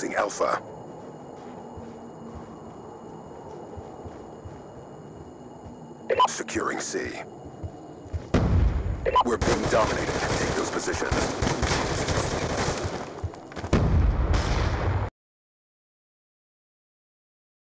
losing Alpha. Securing C. We're being dominated. Take those positions.